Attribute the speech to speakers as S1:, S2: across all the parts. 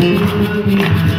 S1: Thank you.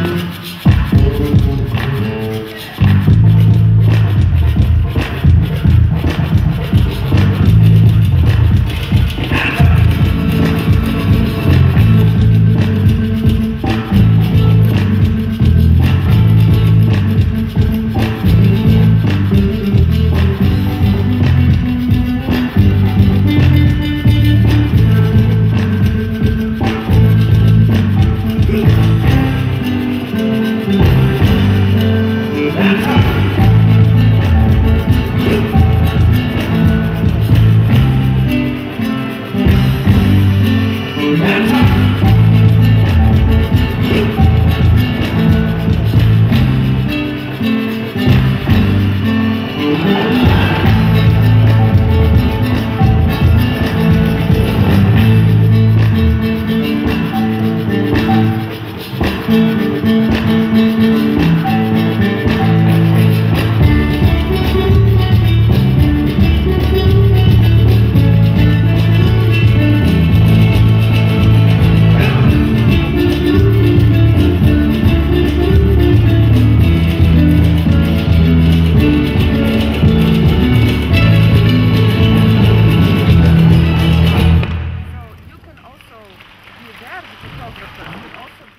S1: avid photographer, but also